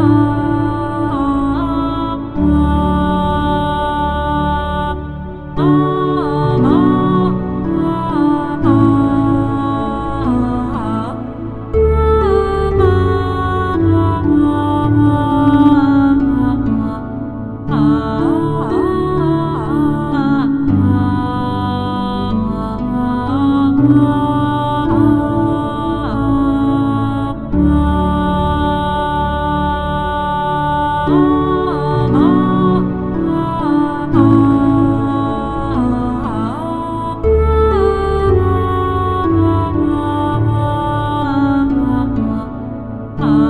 Oh. I